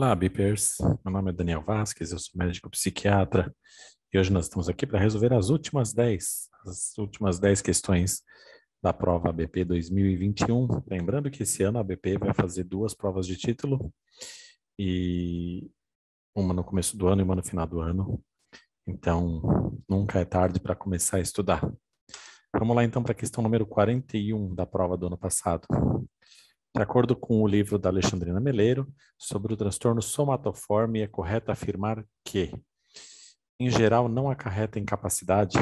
Olá, Bipers. Meu nome é Daniel Vasquez, eu sou médico psiquiatra e hoje nós estamos aqui para resolver as últimas 10, as últimas 10 questões da prova ABP 2021. Lembrando que esse ano a ABP vai fazer duas provas de título e uma no começo do ano e uma no final do ano. Então, nunca é tarde para começar a estudar. Vamos lá então para a questão número 41 da prova do ano passado. De acordo com o livro da Alexandrina Meleiro sobre o transtorno somatoforme, é correto afirmar que, em geral, não acarreta incapacidade.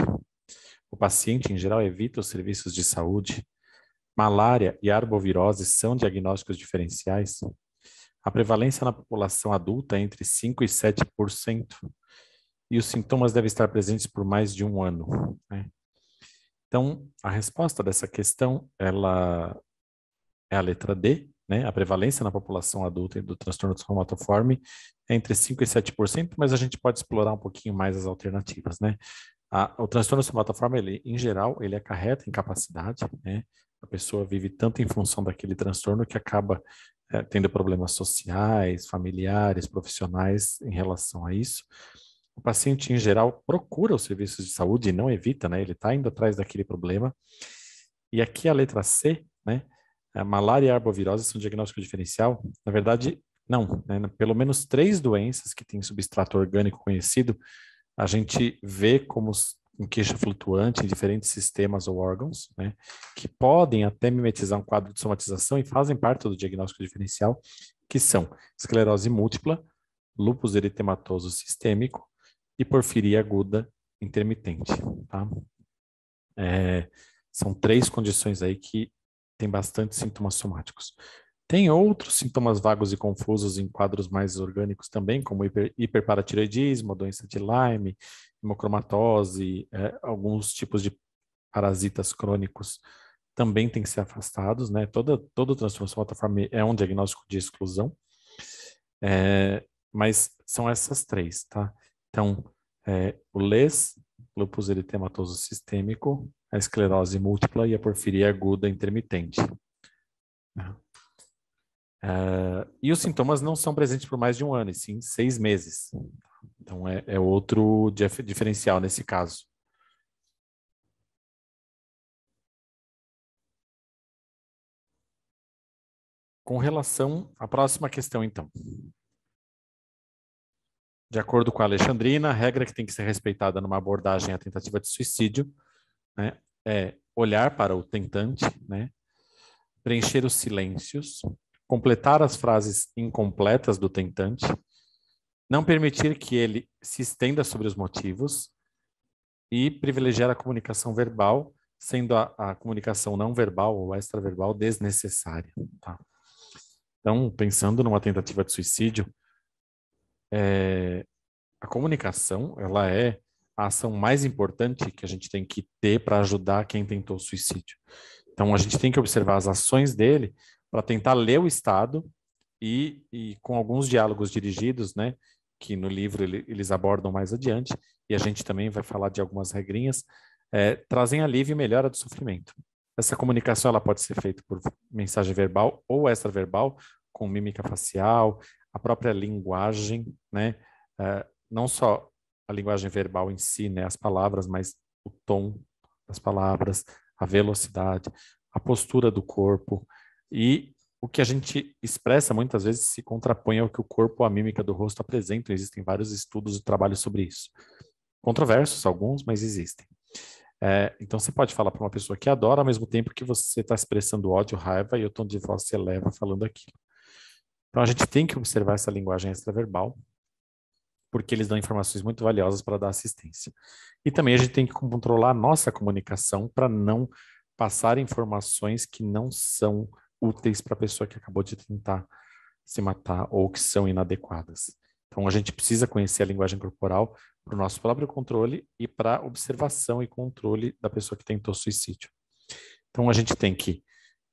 O paciente, em geral, evita os serviços de saúde. Malária e arbovirose são diagnósticos diferenciais. A prevalência na população adulta é entre 5% e 7%. E os sintomas devem estar presentes por mais de um ano. Né? Então, a resposta dessa questão, ela é a letra D, né? A prevalência na população adulta do transtorno somatoforme é entre 5% e 7%, mas a gente pode explorar um pouquinho mais as alternativas, né? A, o transtorno somatoforme, ele, em geral, ele acarreta incapacidade, né? A pessoa vive tanto em função daquele transtorno que acaba é, tendo problemas sociais, familiares, profissionais em relação a isso. O paciente, em geral, procura os serviços de saúde e não evita, né? Ele está indo atrás daquele problema. E aqui a letra C, né? A malária e arbovirose são diagnóstico diferencial? Na verdade, não. Né? Pelo menos três doenças que têm substrato orgânico conhecido, a gente vê como um queixa flutuante em diferentes sistemas ou órgãos, né, que podem até mimetizar um quadro de somatização e fazem parte do diagnóstico diferencial, que são esclerose múltipla, lúpus eritematoso sistêmico e porfiria aguda intermitente. Tá? É, são três condições aí que tem bastante sintomas somáticos. Tem outros sintomas vagos e confusos em quadros mais orgânicos também, como hiper, hiperparatireoidismo, doença de Lyme, hemocromatose, é, alguns tipos de parasitas crônicos também têm que ser afastados, né? Toda, todo transtorno somatoforme é um diagnóstico de exclusão, é, mas são essas três, tá? Então, é, o LES, lúpus eritematoso sistêmico, a esclerose múltipla e a porfiria aguda intermitente. Uh, e os sintomas não são presentes por mais de um ano, e sim seis meses. Então, é, é outro dif diferencial nesse caso. Com relação à próxima questão, então. De acordo com a Alexandrina, a regra que tem que ser respeitada numa abordagem à tentativa de suicídio né, é olhar para o tentante, né, preencher os silêncios, completar as frases incompletas do tentante, não permitir que ele se estenda sobre os motivos e privilegiar a comunicação verbal, sendo a, a comunicação não verbal ou extraverbal desnecessária. Tá? Então, pensando numa tentativa de suicídio, é, a comunicação ela é a ação mais importante que a gente tem que ter para ajudar quem tentou suicídio. Então, a gente tem que observar as ações dele para tentar ler o estado e, e, com alguns diálogos dirigidos, né, que no livro ele, eles abordam mais adiante, e a gente também vai falar de algumas regrinhas, é, trazem alívio e melhora do sofrimento. Essa comunicação ela pode ser feita por mensagem verbal ou extraverbal, com mímica facial, a própria linguagem, né, é, não só a linguagem verbal em si, né, as palavras, mas o tom das palavras, a velocidade, a postura do corpo e o que a gente expressa muitas vezes se contrapõe ao que o corpo, a mímica do rosto apresentam. Existem vários estudos e trabalhos sobre isso. Controversos alguns, mas existem. É, então você pode falar para uma pessoa que adora ao mesmo tempo que você está expressando ódio, raiva e o tom de voz se eleva falando aquilo. Então a gente tem que observar essa linguagem extraverbal porque eles dão informações muito valiosas para dar assistência. E também a gente tem que controlar a nossa comunicação para não passar informações que não são úteis para a pessoa que acabou de tentar se matar ou que são inadequadas. Então a gente precisa conhecer a linguagem corporal para o nosso próprio controle e para observação e controle da pessoa que tentou suicídio. Então a gente tem que,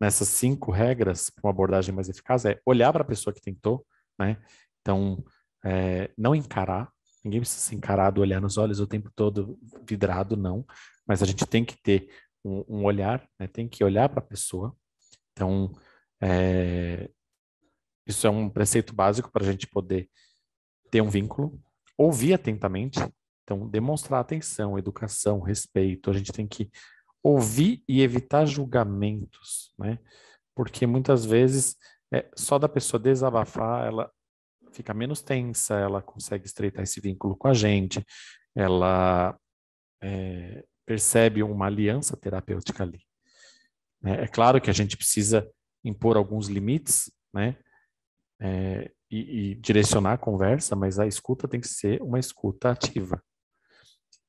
nessas cinco regras, para uma abordagem mais eficaz, é olhar para a pessoa que tentou, né? Então, é, não encarar, ninguém precisa ser encarado, olhar nos olhos o tempo todo vidrado, não, mas a gente tem que ter um, um olhar, né, tem que olhar para a pessoa. Então, é, Isso é um preceito básico para a gente poder ter um vínculo. Ouvir atentamente, então demonstrar atenção, educação, respeito. A gente tem que ouvir e evitar julgamentos, né? Porque muitas vezes é, só da pessoa desabafar, ela fica menos tensa, ela consegue estreitar esse vínculo com a gente, ela é, percebe uma aliança terapêutica ali. É, é claro que a gente precisa impor alguns limites, né? É, e, e, direcionar a conversa, mas a escuta tem que ser uma escuta ativa.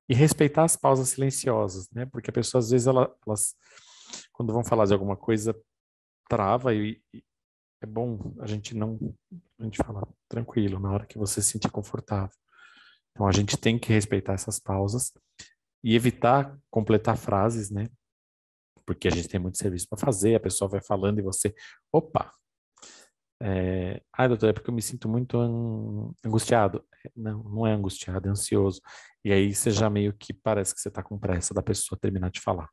E respeitar as pausas silenciosas, né? Porque a pessoa, às vezes, ela, elas, quando vão falar de alguma coisa, trava e, é bom a gente não, a gente falar tranquilo, na hora que você se sentir confortável. Então, a gente tem que respeitar essas pausas e evitar completar frases, né? Porque a gente tem muito serviço para fazer, a pessoa vai falando e você, opa, é, ah, doutor, é porque eu me sinto muito angustiado. É, não, não é angustiado, é ansioso. E aí você já meio que parece que você está com pressa da pessoa terminar de falar.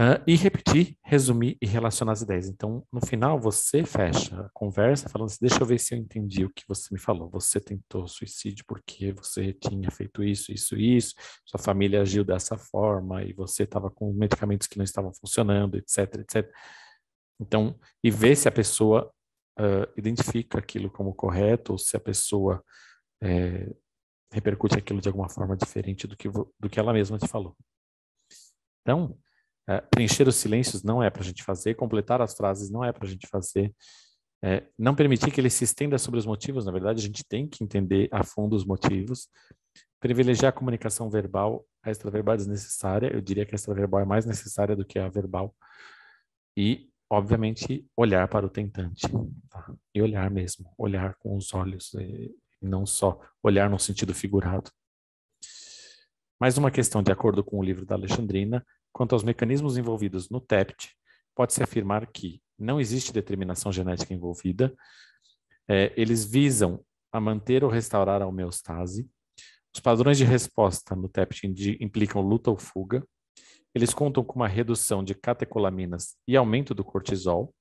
Uh, e repetir, resumir e relacionar as ideias. Então, no final, você fecha a conversa falando assim: deixa eu ver se eu entendi o que você me falou. Você tentou suicídio porque você tinha feito isso, isso, isso, sua família agiu dessa forma e você estava com medicamentos que não estavam funcionando, etc, etc. Então, e ver se a pessoa uh, identifica aquilo como correto ou se a pessoa é, repercute aquilo de alguma forma diferente do que, do que ela mesma te falou. Então, é, preencher os silêncios não é para a gente fazer, completar as frases não é para a gente fazer, é, não permitir que ele se estenda sobre os motivos, na verdade, a gente tem que entender a fundo os motivos, privilegiar a comunicação verbal, a extraverbal é desnecessária, eu diria que a extraverbal é mais necessária do que a verbal, e obviamente, olhar para o tentante. Tá? E olhar mesmo, olhar com os olhos, e não só olhar no sentido figurado. Mais uma questão, de acordo com o livro da Alexandrina, quanto aos mecanismos envolvidos no TEPT, pode-se afirmar que não existe determinação genética envolvida, é, eles visam a manter ou restaurar a homeostase, os padrões de resposta no TEPT implicam luta ou fuga, eles contam com uma redução de catecolaminas e aumento do cortisol.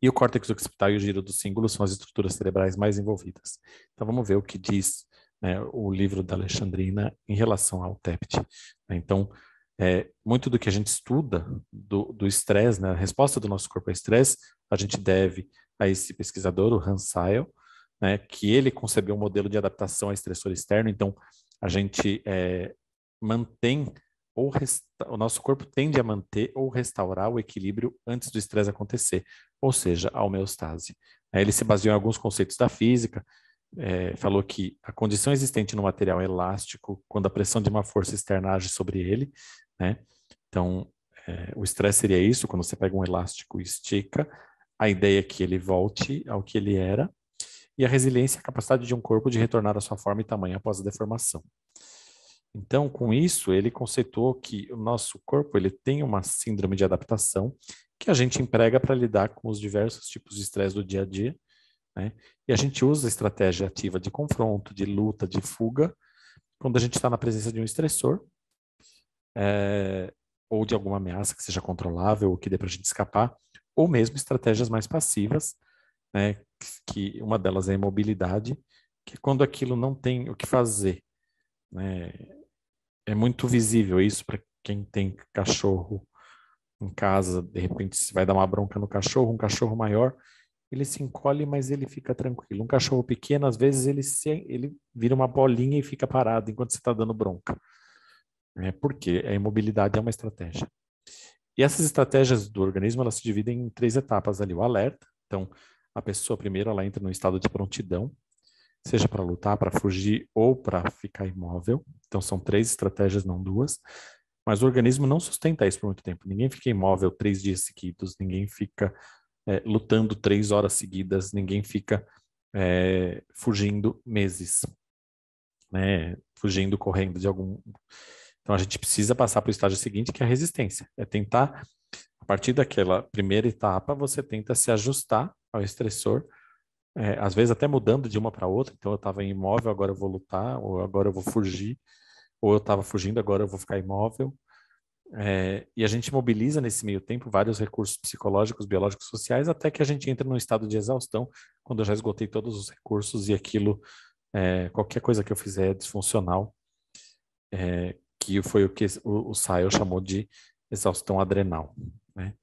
E o córtex occipital e o giro do símbolo são as estruturas cerebrais mais envolvidas. Então vamos ver o que diz né, o livro da Alexandrina em relação ao TEPT. Então, é, muito do que a gente estuda do estresse, né, a resposta do nosso corpo ao estresse, a gente deve a esse pesquisador, o Hans Seil, né, que ele concebeu um modelo de adaptação a estressor externo. Então, a gente é, mantém ou o nosso corpo tende a manter ou restaurar o equilíbrio antes do estresse acontecer, ou seja, a homeostase. Ele se baseou em alguns conceitos da física, é, falou que a condição existente no material elástico quando a pressão de uma força externa age sobre ele, né? Então, é, o estresse seria isso, quando você pega um elástico e estica, a ideia é que ele volte ao que ele era, e a resiliência é a capacidade de um corpo de retornar à sua forma e tamanho após a deformação. Então, com isso, ele conceituou que o nosso corpo ele tem uma síndrome de adaptação que a gente emprega para lidar com os diversos tipos de estresse do dia a dia. Né? E a gente usa a estratégia ativa de confronto, de luta, de fuga, quando a gente está na presença de um estressor é, ou de alguma ameaça que seja controlável ou que dê para a gente escapar, ou mesmo estratégias mais passivas, né? que uma delas é a imobilidade, que quando aquilo não tem o que fazer. Né? é muito visível isso para quem tem cachorro em casa, de repente se vai dar uma bronca no cachorro, um cachorro maior, ele se encolhe, mas ele fica tranquilo. Um cachorro pequeno, às vezes, ele, se, ele vira uma bolinha e fica parado enquanto você está dando bronca. É porque a imobilidade é uma estratégia. E essas estratégias do organismo, elas se dividem em três etapas ali. O alerta, então, a pessoa primeiro, ela entra no estado de prontidão, seja para lutar, para fugir ou para ficar imóvel. Então são três estratégias, não duas. Mas o organismo não sustenta isso por muito tempo. Ninguém fica imóvel três dias seguidos, ninguém fica é, lutando três horas seguidas, ninguém fica é, fugindo meses, né? Fugindo, correndo de algum. Então a gente precisa passar para o estágio seguinte, que é a resistência. É tentar, a partir daquela primeira etapa, você tenta se ajustar ao estressor é, às vezes até mudando de uma para outra. Então eu estava imóvel, agora eu vou lutar, ou agora eu vou fugir, ou eu estava fugindo, agora eu vou ficar imóvel. É, e a gente mobiliza nesse meio tempo vários recursos psicológicos, biológicos, sociais, até que a gente entra num estado de exaustão, quando eu já esgotei todos os recursos e aquilo, é, qualquer coisa que eu fizer é disfuncional, é, que foi o que o, o chamou de exaustão adrenal. Né?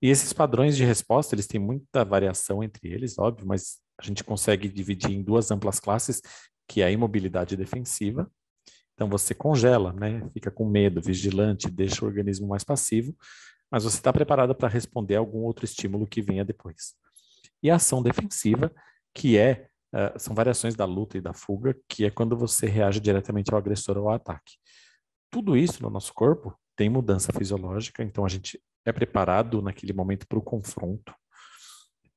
E esses padrões de resposta, eles têm muita variação entre eles, óbvio, mas a gente consegue dividir em duas amplas classes, que é a imobilidade defensiva. Então você congela, né? Fica com medo, vigilante, deixa o organismo mais passivo, mas você está preparado para responder a algum outro estímulo que venha depois. E a ação defensiva, que é uh, são variações da luta e da fuga, que é quando você reage diretamente ao agressor ou ao ataque. Tudo isso no nosso corpo tem mudança fisiológica, então a gente é preparado naquele momento para o confronto.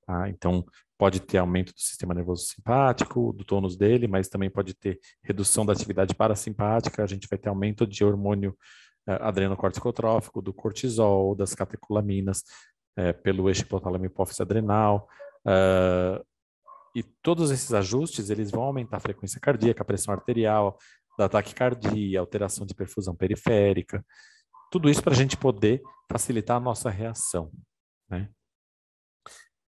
Tá? Então, pode ter aumento do sistema nervoso simpático, do tônus dele, mas também pode ter redução da atividade parasimpática, a gente vai ter aumento de hormônio uh, adrenocorticotrófico, do cortisol, das catecolaminas, uh, pelo eixo hipotálamo hipófise adrenal, uh, e todos esses ajustes, eles vão aumentar a frequência cardíaca, a pressão arterial, da taquicardia, alteração de perfusão periférica, tudo isso para a gente poder facilitar a nossa reação. Né?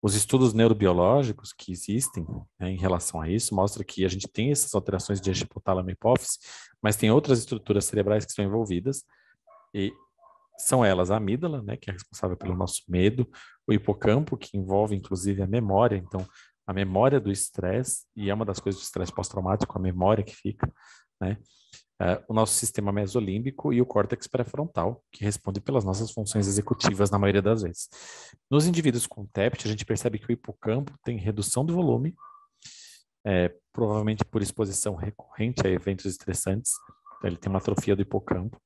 Os estudos neurobiológicos que existem né, em relação a isso mostram que a gente tem essas alterações de hipotálamo e hipófise, mas tem outras estruturas cerebrais que estão envolvidas, e são elas a amígdala, né, que é responsável pelo nosso medo, o hipocampo, que envolve inclusive a memória, então a memória do estresse, e é uma das coisas do estresse pós-traumático, a memória que fica, né? Uh, o nosso sistema mesolímbico e o córtex pré-frontal, que responde pelas nossas funções executivas na maioria das vezes. Nos indivíduos com TEPT, a gente percebe que o hipocampo tem redução do volume, é, provavelmente por exposição recorrente a eventos estressantes, ele tem uma atrofia do hipocampo,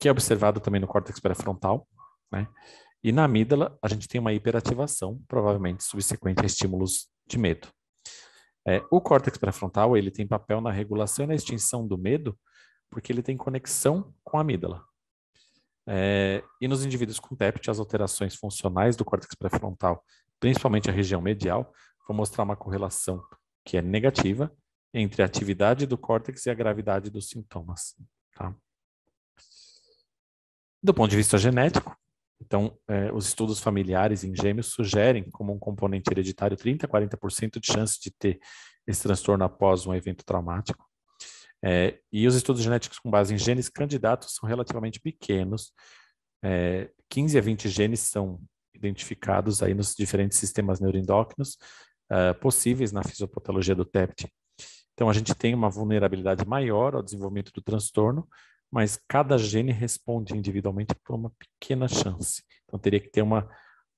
que é observado também no córtex pré-frontal, né? E na amígdala, a gente tem uma hiperativação, provavelmente subsequente a estímulos de medo. É, o córtex pré-frontal ele tem papel na regulação e na extinção do medo, porque ele tem conexão com a amígdala. É, e nos indivíduos com TEPT, as alterações funcionais do córtex pré-frontal, principalmente a região medial, vão mostrar uma correlação que é negativa entre a atividade do córtex e a gravidade dos sintomas. Tá? Do ponto de vista genético, então, é, os estudos familiares em gêmeos sugerem como um componente hereditário 30 a 40% de chance de ter esse transtorno após um evento traumático. É, e os estudos genéticos com base em genes candidatos são relativamente pequenos. É, 15 a 20 genes são identificados aí nos diferentes sistemas neuroendócrinos uh, possíveis na fisiopatologia do TEPT. Então, a gente tem uma vulnerabilidade maior ao desenvolvimento do transtorno, mas cada gene responde individualmente por uma pequena chance. Então, teria que ter uma,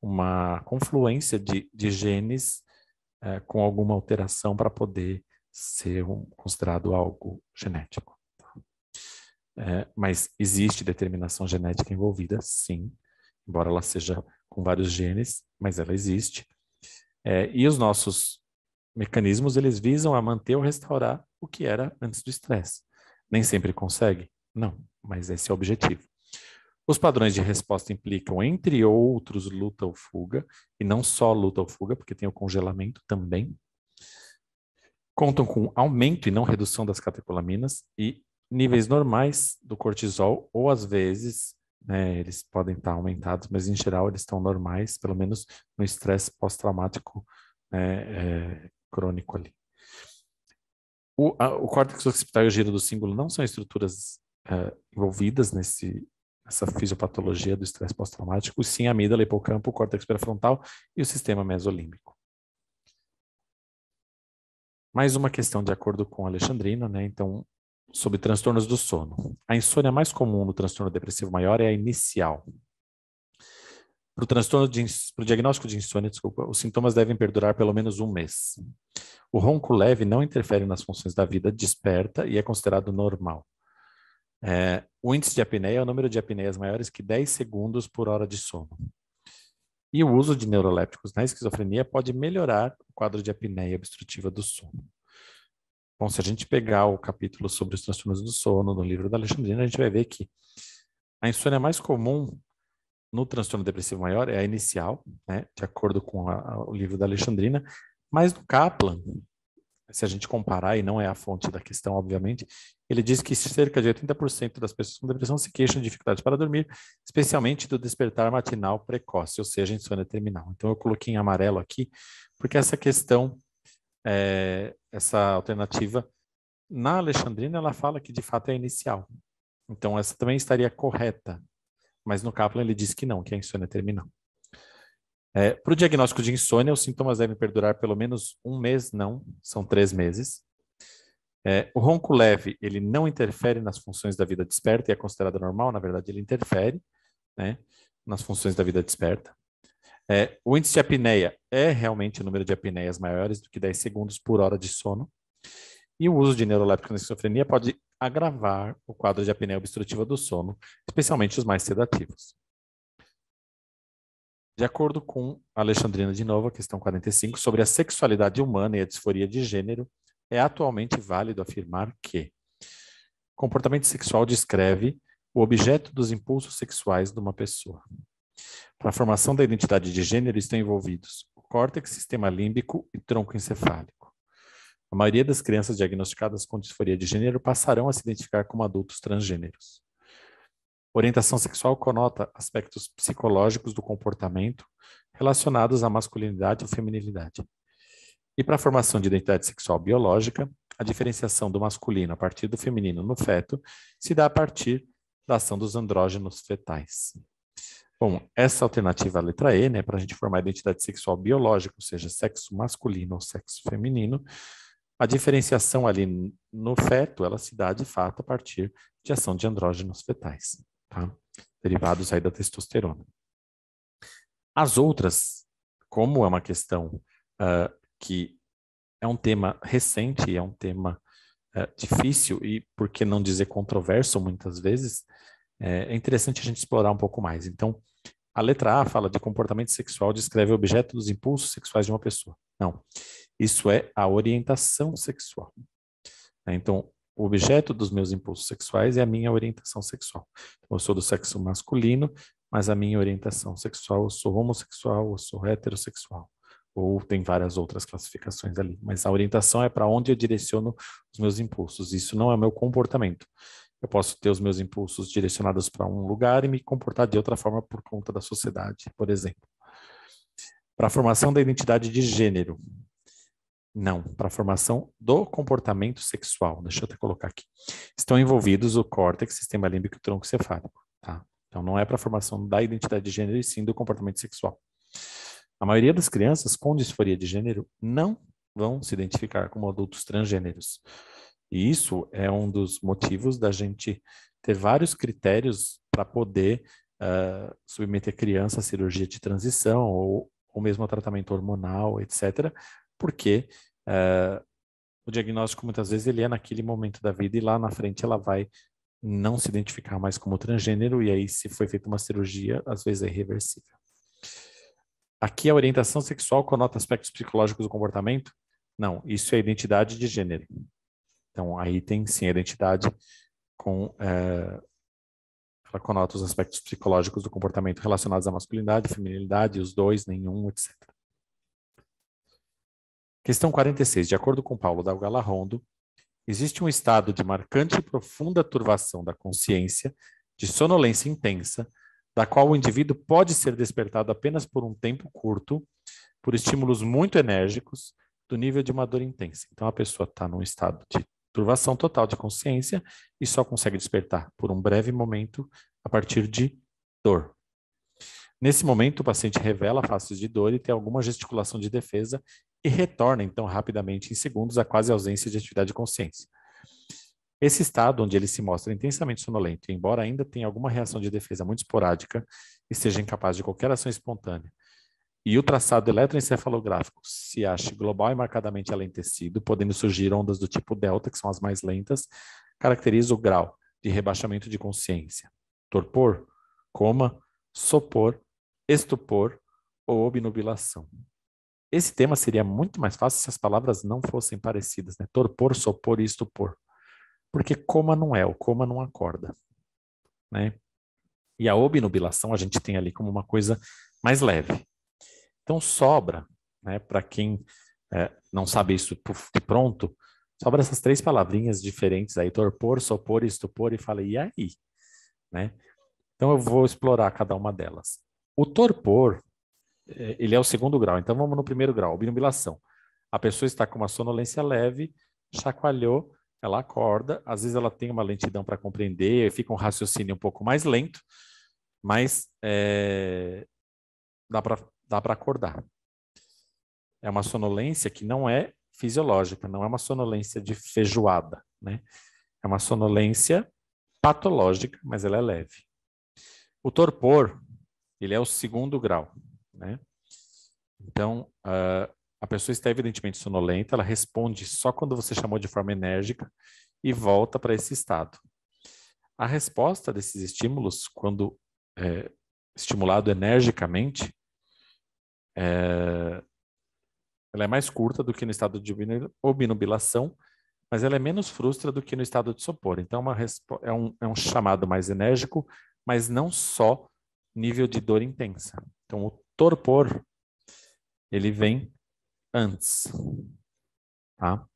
uma confluência de, de genes é, com alguma alteração para poder ser um, considerado algo genético. É, mas existe determinação genética envolvida, sim, embora ela seja com vários genes, mas ela existe. É, e os nossos mecanismos, eles visam a manter ou restaurar o que era antes do estresse. Nem sempre consegue, não, mas esse é o objetivo. Os padrões de resposta implicam, entre outros, luta ou fuga, e não só luta ou fuga, porque tem o congelamento também. Contam com aumento e não redução das catecolaminas e níveis normais do cortisol, ou às vezes né, eles podem estar aumentados, mas em geral eles estão normais, pelo menos no estresse pós-traumático né, é, crônico ali. O, a, o córtex occipital e o giro do símbolo não são estruturas uh, envolvidas nesse, nessa fisiopatologia do estresse pós-traumático, sim a amígdala, hipocampo, o córtex pré-frontal e o sistema mesolímbico. Mais uma questão de acordo com Alexandrina, né? Então, sobre transtornos do sono. A insônia mais comum no transtorno depressivo maior é a inicial. Para o diagnóstico de insônia, desculpa, os sintomas devem perdurar pelo menos um mês. O ronco leve não interfere nas funções da vida desperta e é considerado normal. É, o índice de apneia é o número de apneias maiores que 10 segundos por hora de sono. E o uso de neurolépticos na esquizofrenia pode melhorar o quadro de apneia obstrutiva do sono. Bom, se a gente pegar o capítulo sobre os transtornos do sono no livro da Alexandrina, a gente vai ver que a insônia mais comum no transtorno depressivo maior é a inicial, né, de acordo com a, o livro da Alexandrina, mas no Kaplan, se a gente comparar, e não é a fonte da questão, obviamente, ele diz que cerca de 80% das pessoas com depressão se queixam de dificuldade para dormir, especialmente do despertar matinal precoce, ou seja, insônia terminal. Então, eu coloquei em amarelo aqui, porque essa questão, é, essa alternativa, na Alexandrina, ela fala que de fato é inicial. Então, essa também estaria correta, mas no Kaplan ele diz que não, que é insônia terminal. É, Para o diagnóstico de insônia, os sintomas devem perdurar pelo menos um mês, não, são três meses. É, o ronco leve, ele não interfere nas funções da vida desperta e é considerado normal, na verdade ele interfere né, nas funções da vida desperta. É, o índice de apneia é realmente o número de apneias maiores do que 10 segundos por hora de sono. E o uso de neuroléptico na esquizofrenia pode agravar o quadro de apneia obstrutiva do sono, especialmente os mais sedativos. De acordo com Alexandrina de novo, a questão 45, sobre a sexualidade humana e a disforia de gênero, é atualmente válido afirmar que comportamento sexual descreve o objeto dos impulsos sexuais de uma pessoa. Para a formação da identidade de gênero estão envolvidos o córtex, sistema límbico e tronco encefálico. A maioria das crianças diagnosticadas com disforia de gênero passarão a se identificar como adultos transgêneros. Orientação sexual conota aspectos psicológicos do comportamento relacionados à masculinidade ou feminilidade. E para a formação de identidade sexual biológica, a diferenciação do masculino a partir do feminino no feto se dá a partir da ação dos andrógenos fetais. Bom, essa alternativa, a letra E, né, para a gente formar a identidade sexual biológica, ou seja, sexo masculino ou sexo feminino, a diferenciação ali no feto, ela se dá de fato a partir de ação de andrógenos fetais tá? derivados aí da testosterona. As outras, como é uma questão uh, que é um tema recente, é um tema uh, difícil e, por que não dizer controverso muitas vezes, é, é interessante a gente explorar um pouco mais. Então, a letra A fala de comportamento sexual, descreve o objeto dos impulsos sexuais de uma pessoa. Não, isso é a orientação sexual. Então, o objeto dos meus impulsos sexuais é a minha orientação sexual. Então, eu sou do sexo masculino, mas a minha orientação sexual, eu sou homossexual, eu sou heterossexual. Ou tem várias outras classificações ali. Mas a orientação é para onde eu direciono os meus impulsos. Isso não é o meu comportamento. Eu posso ter os meus impulsos direcionados para um lugar e me comportar de outra forma por conta da sociedade, por exemplo. Para a formação da identidade de gênero, não, para a formação do comportamento sexual. Deixa eu até colocar aqui. Estão envolvidos o córtex, sistema límbico e tronco cefálico. Tá? Então, não é para a formação da identidade de gênero, e sim do comportamento sexual. A maioria das crianças com disforia de gênero não vão se identificar como adultos transgêneros. E isso é um dos motivos da gente ter vários critérios para poder uh, submeter criança a cirurgia de transição ou, ou mesmo a tratamento hormonal, etc., porque uh, o diagnóstico muitas vezes ele é naquele momento da vida e lá na frente ela vai não se identificar mais como transgênero e aí se foi feita uma cirurgia, às vezes é irreversível. Aqui a orientação sexual conota aspectos psicológicos do comportamento? Não, isso é identidade de gênero. Então aí tem sim a identidade com uh, ela conota os aspectos psicológicos do comportamento relacionados à masculinidade, feminilidade, os dois, nenhum, etc. Questão 46. De acordo com Paulo da Galarrondo, existe um estado de marcante e profunda turvação da consciência, de sonolência intensa, da qual o indivíduo pode ser despertado apenas por um tempo curto, por estímulos muito enérgicos, do nível de uma dor intensa. Então, a pessoa está num estado de turvação total de consciência e só consegue despertar por um breve momento a partir de dor. Nesse momento, o paciente revela faces de dor e tem alguma gesticulação de defesa e retorna, então, rapidamente, em segundos, a quase ausência de atividade de consciência. Esse estado, onde ele se mostra intensamente sonolento, embora ainda tenha alguma reação de defesa muito esporádica e seja incapaz de qualquer ação espontânea, e o traçado eletroencefalográfico se ache global e marcadamente alentecido, podendo surgir ondas do tipo delta, que são as mais lentas, caracteriza o grau de rebaixamento de consciência. Torpor, coma, sopor, estupor ou obnubilação. Esse tema seria muito mais fácil se as palavras não fossem parecidas, né? Torpor, sopor e estupor. Porque coma não é, o coma não acorda, né? E a obnubilação a gente tem ali como uma coisa mais leve. Então sobra, né, para quem é, não sabe isso de pronto, sobra essas três palavrinhas diferentes aí, torpor, sopor e estupor, e fala, e aí? Né? Então eu vou explorar cada uma delas. O torpor, ele é o segundo grau, então vamos no primeiro grau, obnubilação. A pessoa está com uma sonolência leve, chacoalhou, ela acorda, às vezes ela tem uma lentidão para compreender, fica um raciocínio um pouco mais lento, mas é, dá para acordar. É uma sonolência que não é fisiológica, não é uma sonolência de feijoada, né? É uma sonolência patológica, mas ela é leve. O torpor, ele é o segundo grau, né? Então, uh, a pessoa está evidentemente sonolenta, ela responde só quando você chamou de forma enérgica e volta para esse estado. A resposta desses estímulos, quando é, estimulado energicamente, é, ela é mais curta do que no estado de obnubilação, mas ela é menos frustra do que no estado de sopor. Então, é, é, um, é um chamado mais enérgico, mas não só nível de dor intensa. Então, o torpor, ele vem antes. Tá?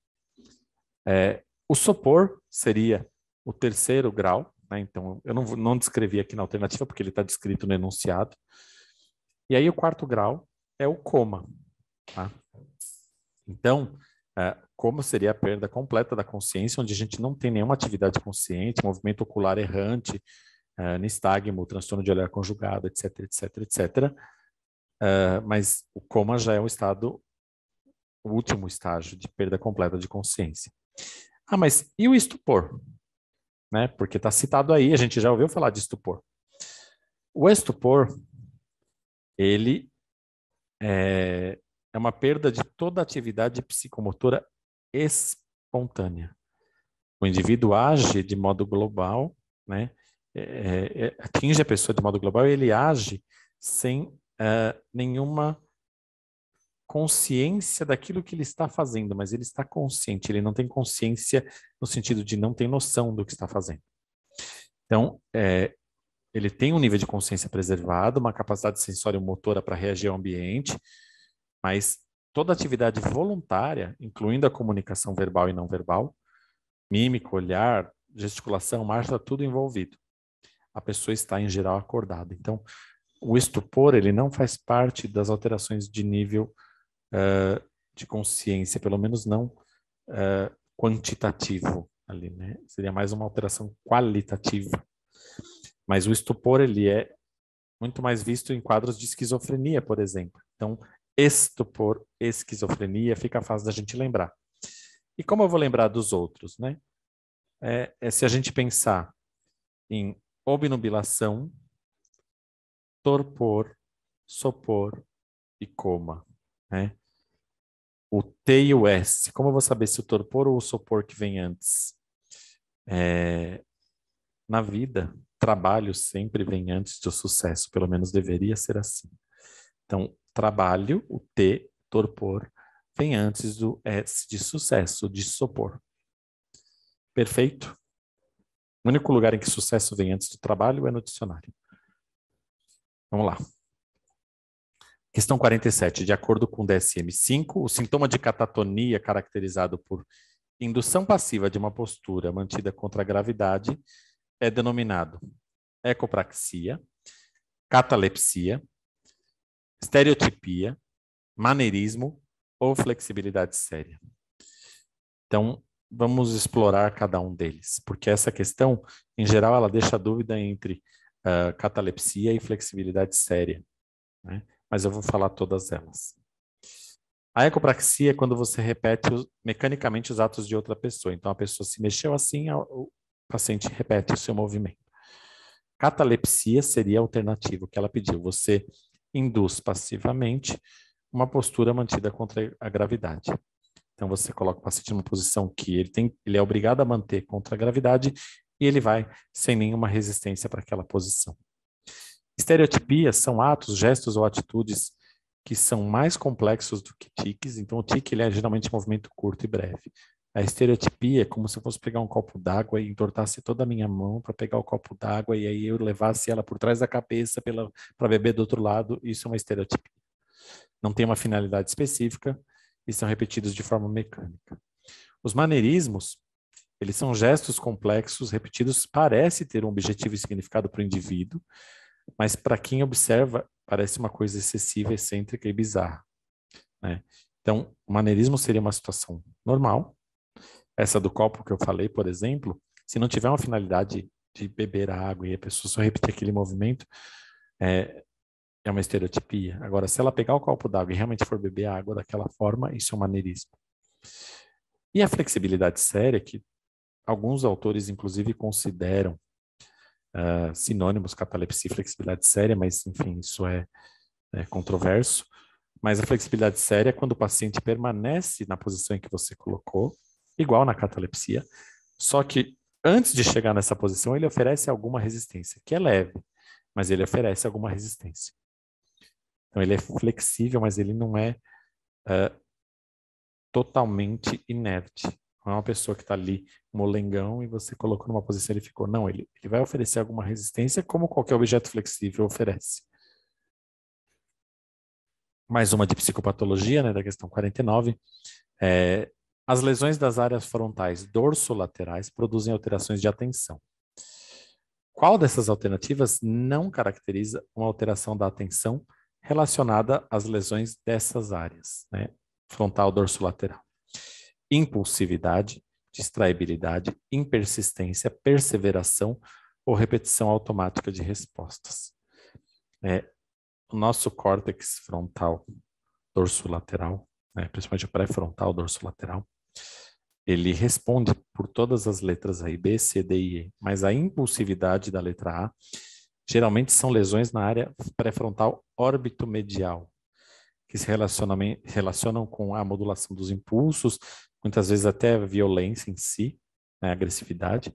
É, o sopor seria o terceiro grau, né? então eu não, não descrevi aqui na alternativa, porque ele está descrito no enunciado. E aí o quarto grau é o coma. Tá? Então, é, como seria a perda completa da consciência, onde a gente não tem nenhuma atividade consciente, movimento ocular errante, é, nistagmo, transtorno de olhar conjugado, etc, etc, etc. É, mas o coma já é o estado, o último estágio de perda completa de consciência. Ah, mas e o estupor? Né? Porque está citado aí, a gente já ouviu falar de estupor. O estupor, ele é, é uma perda de toda atividade psicomotora espontânea. O indivíduo age de modo global, né? É, é, é atinge a pessoa de modo global e ele age sem é, nenhuma consciência daquilo que ele está fazendo, mas ele está consciente, ele não tem consciência no sentido de não ter noção do que está fazendo. Então, é, ele tem um nível de consciência preservado, uma capacidade sensório-motora para reagir ao ambiente, mas toda atividade voluntária, incluindo a comunicação verbal e não verbal, mímica, olhar, gesticulação, marcha, tudo envolvido. A pessoa está, em geral, acordada. Então, o estupor, ele não faz parte das alterações de nível uh, de consciência, pelo menos não uh, quantitativo ali, né? Seria mais uma alteração qualitativa. Mas o estupor, ele é muito mais visto em quadros de esquizofrenia, por exemplo. Então, estupor, esquizofrenia, fica fácil da gente lembrar. E como eu vou lembrar dos outros, né? É, é se a gente pensar em obnubilação, torpor, sopor e coma, né? O T e o S, como eu vou saber se o torpor ou o sopor que vem antes? É, na vida, trabalho sempre vem antes do sucesso, pelo menos deveria ser assim. Então, trabalho, o T, torpor, vem antes do S de sucesso, de sopor. Perfeito? O único lugar em que sucesso vem antes do trabalho é no dicionário. Vamos lá. Questão 47. De acordo com o DSM-5, o sintoma de catatonia caracterizado por indução passiva de uma postura mantida contra a gravidade é denominado ecopraxia, catalepsia, estereotipia, maneirismo ou flexibilidade séria. Então, vamos explorar cada um deles, porque essa questão, em geral, ela deixa dúvida entre uh, catalepsia e flexibilidade séria, né? mas eu vou falar todas elas. A ecopraxia é quando você repete mecanicamente os atos de outra pessoa. Então, a pessoa se mexeu assim, o paciente repete o seu movimento. Catalepsia seria a alternativa que ela pediu. Você induz passivamente uma postura mantida contra a gravidade. Então você coloca o paciente numa posição que ele tem, ele é obrigado a manter contra a gravidade e ele vai sem nenhuma resistência para aquela posição. Estereotipias são atos, gestos ou atitudes que são mais complexos do que tiques. Então o tique ele é geralmente movimento curto e breve. A estereotipia é como se eu fosse pegar um copo d'água e entortasse toda a minha mão para pegar o copo d'água e aí eu levasse ela por trás da cabeça para beber do outro lado. Isso é uma estereotipia. Não tem uma finalidade específica e são repetidos de forma mecânica. Os maneirismos, eles são gestos complexos repetidos, parece ter um objetivo e significado para o indivíduo, mas para quem observa, parece uma coisa excessiva, excêntrica e bizarra. Né? Então, o maneirismo seria uma situação normal. Essa do copo que eu falei, por exemplo, se não tiver uma finalidade de beber água e a pessoa só repetir aquele movimento, é, é uma estereotipia. Agora, se ela pegar o copo d'água e realmente for beber a água daquela forma, isso é um maneirismo. E a flexibilidade séria, que alguns autores, inclusive, consideram uh, sinônimos catalepsia e flexibilidade séria, mas, enfim, isso é, é controverso. Mas a flexibilidade séria é quando o paciente permanece na posição em que você colocou, igual na catalepsia, só que antes de chegar nessa posição, ele oferece alguma resistência, que é leve, mas ele oferece alguma resistência. Então, ele é flexível, mas ele não é uh, totalmente inerte. Não é uma pessoa que está ali molengão e você colocou numa posição e ele ficou. Não, ele, ele vai oferecer alguma resistência, como qualquer objeto flexível oferece. Mais uma de psicopatologia, né, da questão 49. É, as lesões das áreas frontais dorsolaterais produzem alterações de atenção. Qual dessas alternativas não caracteriza uma alteração da atenção relacionada às lesões dessas áreas, né? frontal dorsolateral. Impulsividade, distraibilidade, impersistência, perseveração ou repetição automática de respostas. É, o nosso córtex frontal dorsolateral, né, principalmente o pré-frontal dorsolateral, ele responde por todas as letras aí, B, C, D e E, mas a impulsividade da letra A geralmente são lesões na área pré-frontal órbito-medial, que se relacionam com a modulação dos impulsos, muitas vezes até violência em si, né, agressividade,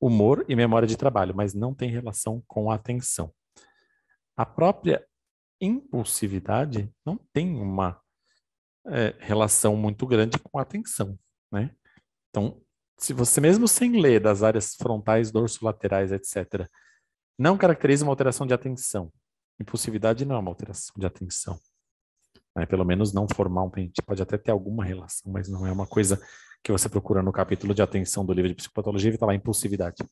humor e memória de trabalho, mas não tem relação com a atenção. A própria impulsividade não tem uma é, relação muito grande com a atenção, né? Então, se você mesmo sem ler das áreas frontais, dorsolaterais, etc., não caracteriza uma alteração de atenção. Impulsividade não é uma alteração de atenção. Né? Pelo menos não formalmente. Pode até ter alguma relação, mas não é uma coisa que você procura no capítulo de atenção do livro de psicopatologia e está lá impulsividade.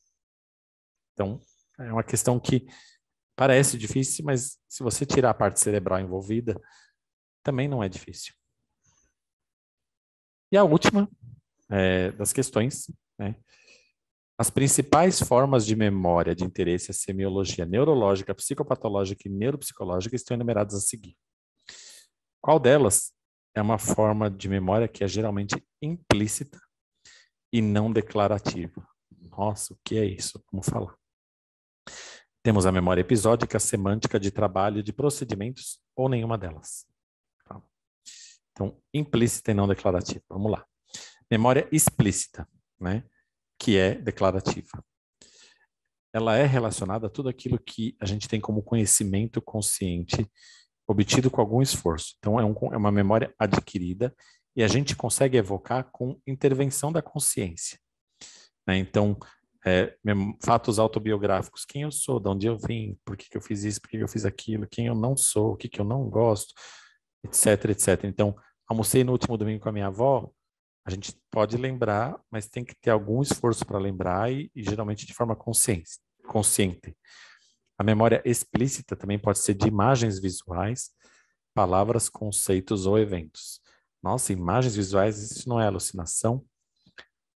Então, é uma questão que parece difícil, mas se você tirar a parte cerebral envolvida, também não é difícil. E a última é, das questões, né? As principais formas de memória de interesse à semiologia neurológica, psicopatológica e neuropsicológica estão enumeradas a seguir. Qual delas é uma forma de memória que é geralmente implícita e não declarativa? Nossa, o que é isso? Vamos falar. Temos a memória episódica, semântica, de trabalho, de procedimentos ou nenhuma delas. Tá? Então, implícita e não declarativa. Vamos lá. Memória explícita, né? que é declarativa. Ela é relacionada a tudo aquilo que a gente tem como conhecimento consciente obtido com algum esforço. Então, é, um, é uma memória adquirida e a gente consegue evocar com intervenção da consciência. Né? Então, é, fatos autobiográficos, quem eu sou, de onde eu vim, por que, que eu fiz isso, por que, que eu fiz aquilo, quem eu não sou, o que, que eu não gosto, etc, etc. Então, almocei no último domingo com a minha avó, a gente pode lembrar, mas tem que ter algum esforço para lembrar e, e, geralmente de forma consciente, consciente. A memória explícita também pode ser de imagens visuais, palavras, conceitos ou eventos. Nossa, imagens visuais, isso não é alucinação?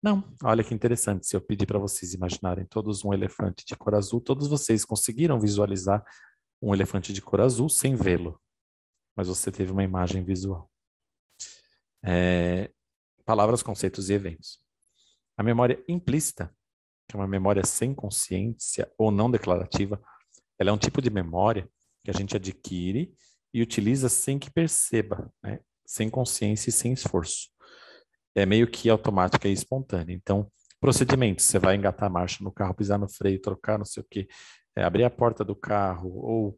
Não, olha que interessante. Se eu pedir para vocês imaginarem todos um elefante de cor azul, todos vocês conseguiram visualizar um elefante de cor azul sem vê-lo, mas você teve uma imagem visual. É, palavras, conceitos e eventos. A memória implícita, que é uma memória sem consciência ou não declarativa, ela é um tipo de memória que a gente adquire e utiliza sem que perceba, né? sem consciência e sem esforço. É meio que automática e espontânea. Então, procedimentos, você vai engatar a marcha no carro, pisar no freio, trocar, não sei o quê, é, abrir a porta do carro, ou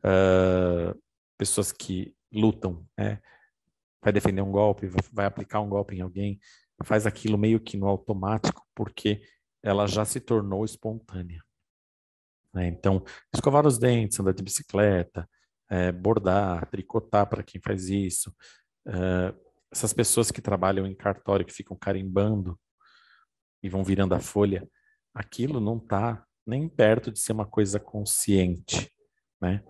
uh, pessoas que lutam, né? vai defender um golpe, vai aplicar um golpe em alguém, faz aquilo meio que no automático, porque ela já se tornou espontânea. Né? Então, escovar os dentes, andar de bicicleta, é, bordar, tricotar para quem faz isso, é, essas pessoas que trabalham em cartório, que ficam carimbando e vão virando a folha, aquilo não está nem perto de ser uma coisa consciente, né?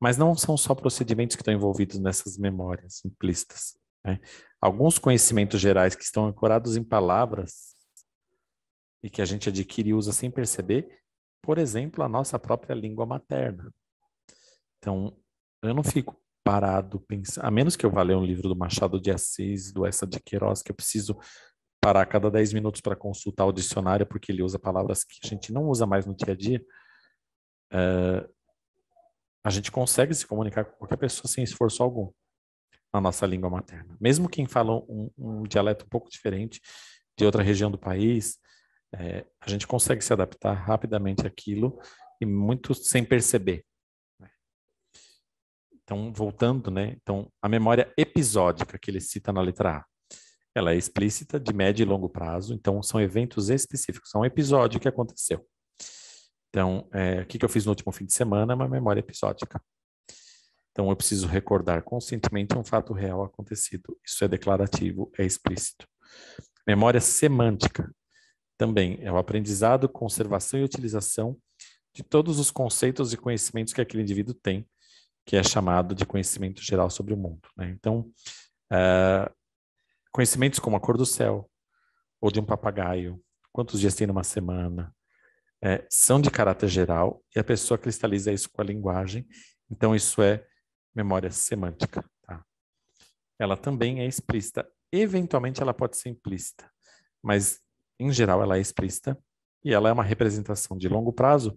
Mas não são só procedimentos que estão envolvidos nessas memórias implícitas. Né? Alguns conhecimentos gerais que estão ancorados em palavras e que a gente adquire e usa sem perceber, por exemplo, a nossa própria língua materna. Então, eu não fico parado pensando, a menos que eu vá ler um livro do Machado de Assis, do Essa de Queiroz, que eu preciso parar a cada 10 minutos para consultar o dicionário, porque ele usa palavras que a gente não usa mais no dia a dia, é, a gente consegue se comunicar com qualquer pessoa sem esforço algum na nossa língua materna. Mesmo quem fala um, um dialeto um pouco diferente de outra região do país, é, a gente consegue se adaptar rapidamente àquilo e muito sem perceber. Né? Então, voltando, né? Então, a memória episódica que ele cita na letra A, ela é explícita, de médio e longo prazo, então são eventos específicos, são um episódio que aconteceu. Então, é, o que, que eu fiz no último fim de semana é uma memória episódica. Então, eu preciso recordar conscientemente um fato real acontecido. Isso é declarativo, é explícito. Memória semântica também é o aprendizado, conservação e utilização de todos os conceitos e conhecimentos que aquele indivíduo tem, que é chamado de conhecimento geral sobre o mundo. Né? Então, uh, conhecimentos como a cor do céu, ou de um papagaio, quantos dias tem numa semana, é, são de caráter geral e a pessoa cristaliza isso com a linguagem. Então, isso é memória semântica. Tá? Ela também é explícita. Eventualmente, ela pode ser implícita, mas, em geral, ela é explícita e ela é uma representação de longo prazo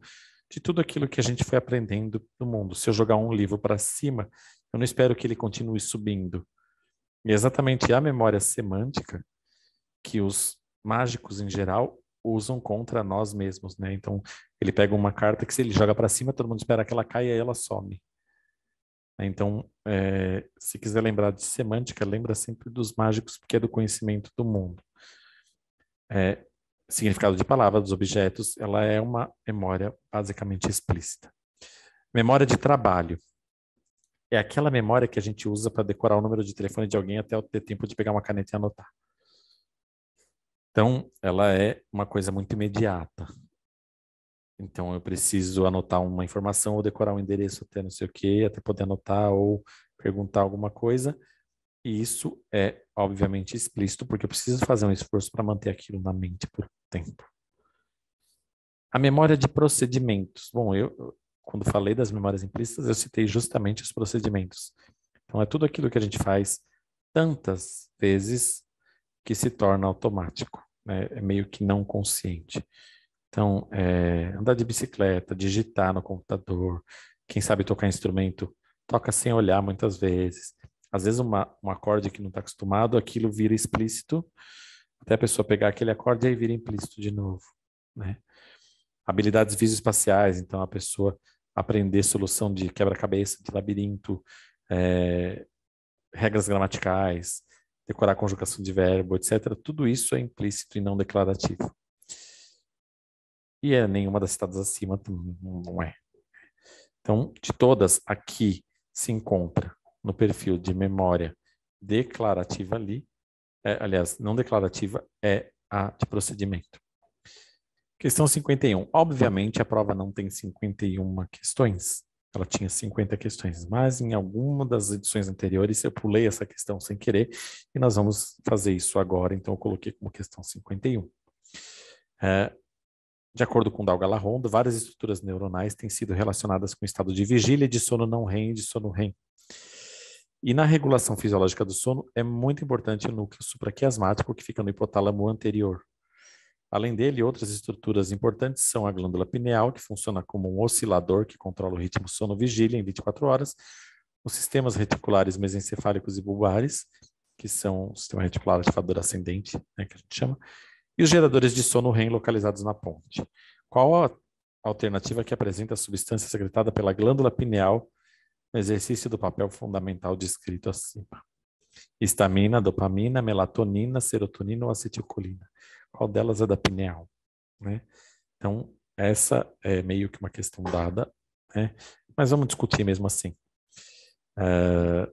de tudo aquilo que a gente foi aprendendo no mundo. Se eu jogar um livro para cima, eu não espero que ele continue subindo. E é exatamente a memória semântica que os mágicos, em geral, usam contra nós mesmos, né? Então, ele pega uma carta que se ele joga para cima, todo mundo espera que ela caia e ela some. Então, é, se quiser lembrar de semântica, lembra sempre dos mágicos, porque é do conhecimento do mundo. É, significado de palavra, dos objetos, ela é uma memória basicamente explícita. Memória de trabalho. É aquela memória que a gente usa para decorar o número de telefone de alguém até ter tempo de pegar uma caneta e anotar. Então, ela é uma coisa muito imediata. Então, eu preciso anotar uma informação ou decorar um endereço até não sei o quê, até poder anotar ou perguntar alguma coisa. E isso é, obviamente, explícito, porque eu preciso fazer um esforço para manter aquilo na mente por tempo. A memória de procedimentos. Bom, eu, quando falei das memórias implícitas, eu citei justamente os procedimentos. Então, é tudo aquilo que a gente faz tantas vezes que se torna automático, né? é meio que não consciente. Então, é, andar de bicicleta, digitar no computador, quem sabe tocar instrumento, toca sem olhar muitas vezes. Às vezes, uma, um acorde que não está acostumado, aquilo vira explícito, até a pessoa pegar aquele acorde e aí vira implícito de novo. Né? Habilidades visoespaciais, então a pessoa aprender solução de quebra-cabeça, de labirinto, é, regras gramaticais, decorar conjugação de verbo, etc. Tudo isso é implícito e não declarativo. E é nenhuma das citadas acima não é. Então, de todas, aqui se encontra no perfil de memória declarativa ali, é, aliás, não declarativa, é a de procedimento. Questão 51. Obviamente, a prova não tem 51 questões, ela tinha 50 questões, mas em alguma das edições anteriores eu pulei essa questão sem querer e nós vamos fazer isso agora, então eu coloquei como questão 51. É, de acordo com Dalga Larrondo, várias estruturas neuronais têm sido relacionadas com o estado de vigília, de sono não REM e de sono REM. E na regulação fisiológica do sono é muito importante o núcleo supraquiasmático que fica no hipotálamo anterior, Além dele, outras estruturas importantes são a glândula pineal, que funciona como um oscilador que controla o ritmo sono-vigília em 24 horas, os sistemas reticulares mesencefálicos e bulbares, que são o sistema reticular ativador ascendente, né, que a gente chama, e os geradores de sono REM localizados na ponte. Qual a alternativa que apresenta a substância secretada pela glândula pineal no exercício do papel fundamental descrito acima? Histamina, dopamina, melatonina, serotonina ou acetilcolina? qual delas é da pineal, né? Então, essa é meio que uma questão dada, né? Mas vamos discutir mesmo assim. Uh,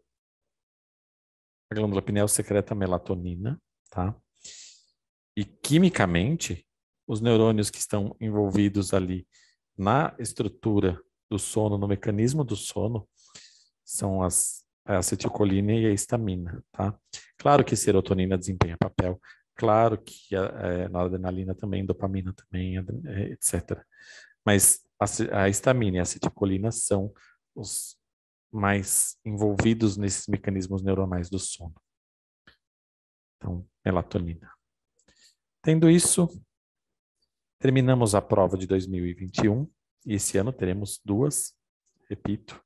a glândula pineal secreta melatonina, tá? E quimicamente, os neurônios que estão envolvidos ali na estrutura do sono, no mecanismo do sono, são as, a acetilcolina e a histamina, tá? Claro que serotonina desempenha papel, claro que a, é, noradrenalina também, dopamina também, é, etc. Mas a, a histamina e a acetilcolina são os mais envolvidos nesses mecanismos neuronais do sono. Então, melatonina. Tendo isso, terminamos a prova de 2021 e esse ano teremos duas, repito,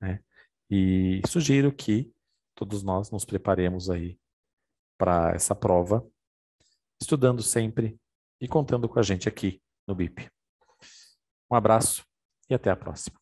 né? E sugiro que todos nós nos preparemos aí para essa prova, estudando sempre e contando com a gente aqui no BIP. Um abraço e até a próxima.